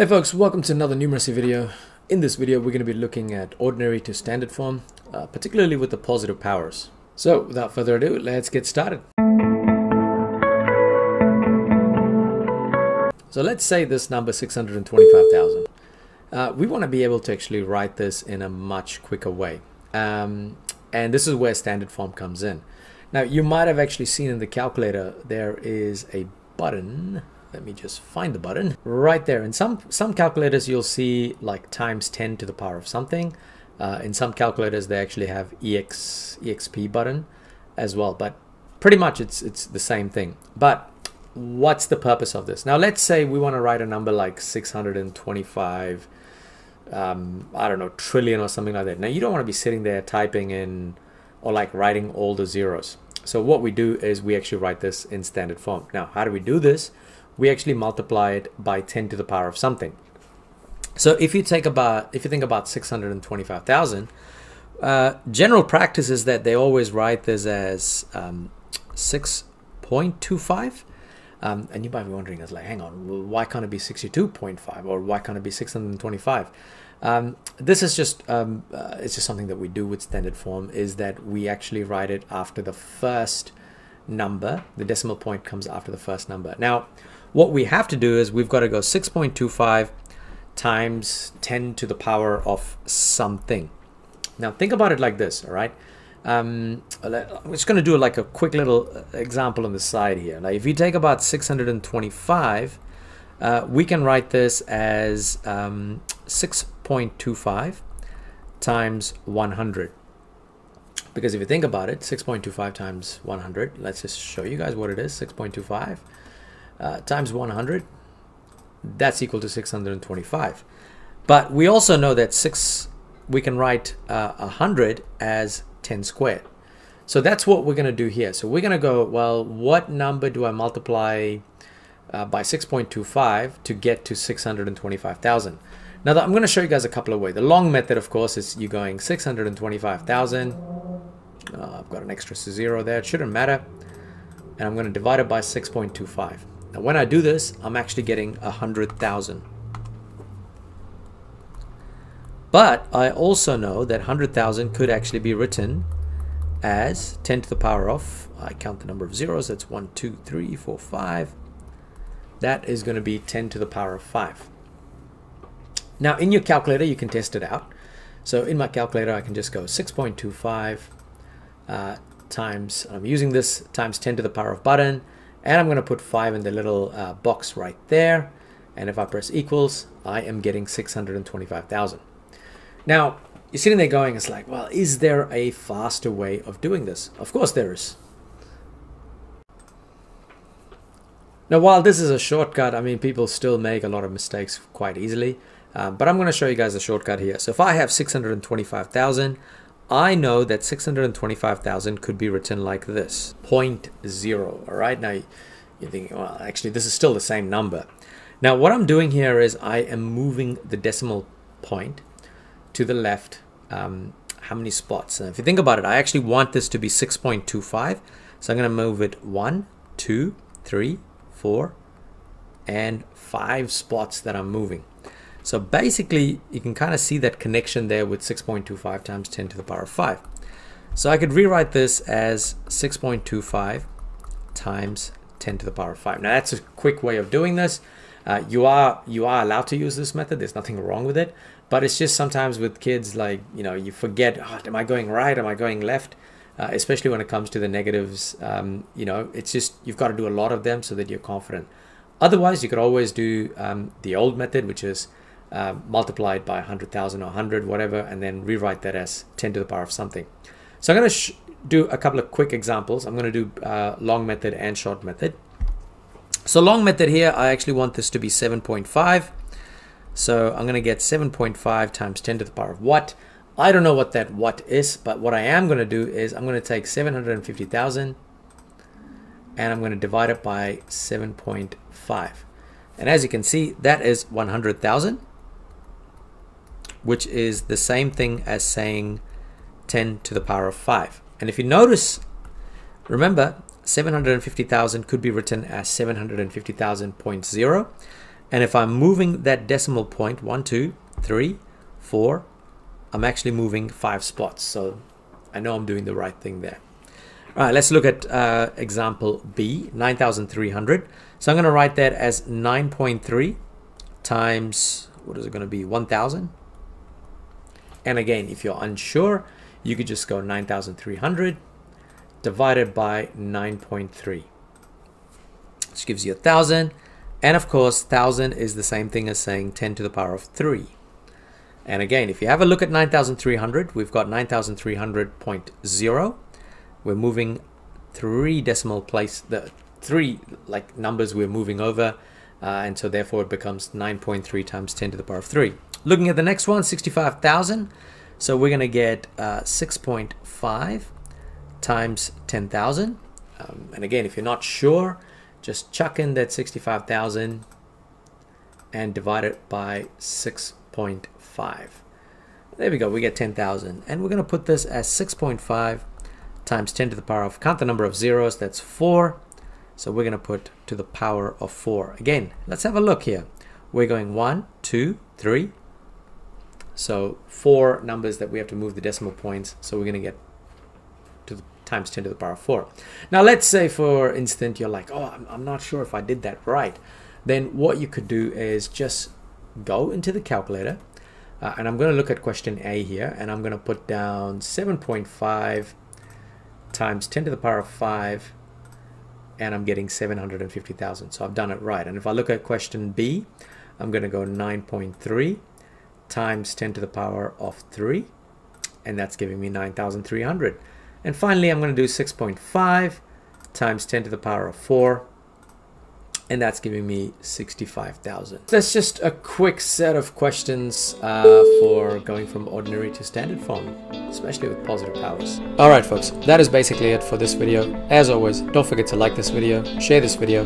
Hey folks, welcome to another numeracy video. In this video, we're going to be looking at ordinary to standard form, uh, particularly with the positive powers. So without further ado, let's get started. So let's say this number 625,000. Uh, we want to be able to actually write this in a much quicker way. Um, and this is where standard form comes in. Now you might have actually seen in the calculator there is a button let me just find the button right there. In some some calculators you'll see like times 10 to the power of something. Uh, in some calculators they actually have ex exp button as well but pretty much it's it's the same thing. But what's the purpose of this? Now let's say we want to write a number like 625 um, I don't know trillion or something like that. Now you don't want to be sitting there typing in or like writing all the zeros. So what we do is we actually write this in standard form. Now how do we do this we actually multiply it by 10 to the power of something. So if you take about, if you think about 625,000, uh, general practice is that they always write this as um, 6.25. Um, and you might be wondering, it's like, hang on, why can't it be 62.5 or why can't it be 625? Um, this is just um, uh, it's just something that we do with standard form is that we actually write it after the first number. The decimal point comes after the first number. Now, what we have to do is we've got to go 6.25 times 10 to the power of something. Now think about it like this, all right? Um, I'm just going to do like a quick little example on the side here. Now if you take about 625, uh, we can write this as um, 6.25 times 100 because if you think about it 6.25 times 100 let's just show you guys what it is 6.25 uh, times 100, that's equal to 625. But we also know that 6, we can write uh, 100 as 10 squared. So that's what we're going to do here. So we're going to go, well, what number do I multiply uh, by 6.25 to get to 625,000? Now I'm going to show you guys a couple of ways. The long method, of course, is you going 625,000. Uh, I've got an extra zero there. It shouldn't matter. And I'm going to divide it by 6.25. Now when I do this, I'm actually getting a hundred thousand. But I also know that 100,000 could actually be written as 10 to the power of, I count the number of zeros, that's 1, 2, 3, 4, 5. That is going to be 10 to the power of 5. Now in your calculator you can test it out. So in my calculator I can just go 6.25 uh, times, I'm using this times 10 to the power of button, and I'm going to put 5 in the little uh, box right there. And if I press equals I am getting 625,000 now you're sitting there going it's like well is there a faster way of doing this? Of course there is. Now while this is a shortcut I mean people still make a lot of mistakes quite easily. Um, but I'm going to show you guys a shortcut here. So if I have 625,000 I know that 625,000 could be written like this, 0.0, all right? Now, you're thinking, well, actually, this is still the same number. Now, what I'm doing here is I am moving the decimal point to the left um, how many spots. And if you think about it, I actually want this to be 6.25. So I'm going to move it one, two, three, four, and five spots that I'm moving. So basically, you can kind of see that connection there with 6.25 times 10 to the power of 5. So I could rewrite this as 6.25 times 10 to the power of 5. Now that's a quick way of doing this. Uh, you are you are allowed to use this method. There's nothing wrong with it. But it's just sometimes with kids, like, you know, you forget, oh, am I going right? Am I going left? Uh, especially when it comes to the negatives, um, you know, it's just, you've got to do a lot of them so that you're confident. Otherwise, you could always do um, the old method, which is uh, it by 100,000 or 100, whatever, and then rewrite that as 10 to the power of something. So I'm going to do a couple of quick examples. I'm going to do uh, long method and short method. So long method here, I actually want this to be 7.5. So I'm going to get 7.5 times 10 to the power of what? I don't know what that what is, but what I am going to do is I'm going to take 750,000 and I'm going to divide it by 7.5. And as you can see, that is 100,000 which is the same thing as saying 10 to the power of 5. And if you notice, remember, 750,000 could be written as 750,000.0. And if I'm moving that decimal point, one, two, three, four, I'm actually moving five spots. So I know I'm doing the right thing there. All right, let's look at uh, example B, 9,300. So I'm going to write that as 9.3 times, what is it going to be, 1,000? And again, if you're unsure, you could just go 9,300 divided by 9.3. Which gives you a 1,000. And of course, 1,000 is the same thing as saying 10 to the power of 3. And again, if you have a look at 9,300, we've got 9,300.0. We're moving three decimal place, the three like numbers we're moving over. Uh, and so therefore it becomes 9.3 times 10 to the power of 3. Looking at the next one, 65,000. So we're going to get uh, 6.5 times 10,000. Um, and again, if you're not sure, just chuck in that 65,000 and divide it by 6.5. There we go, we get 10,000. And we're going to put this as 6.5 times 10 to the power of, count the number of zeros, that's 4. So we're going to put to the power of 4. Again, let's have a look here. We're going 1, 2, 3. So four numbers that we have to move the decimal points. So we're going to get to the times 10 to the power of 4. Now let's say for instance you're like, oh, I'm, I'm not sure if I did that right. Then what you could do is just go into the calculator uh, and I'm going to look at question A here and I'm going to put down 7.5 times 10 to the power of 5 and I'm getting 750,000 so I've done it right and if I look at question B I'm going to go 9.3 times 10 to the power of 3 and that's giving me 9,300 and finally, I'm going to do 6.5 times 10 to the power of 4. And that's giving me 65,000. That's just a quick set of questions uh, for going from ordinary to standard form, especially with positive powers. Alright folks, that is basically it for this video. As always, don't forget to like this video, share this video,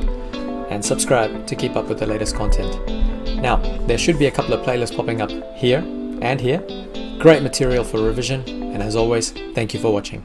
and subscribe to keep up with the latest content. Now, there should be a couple of playlists popping up here and here. Great material for revision, and as always, thank you for watching.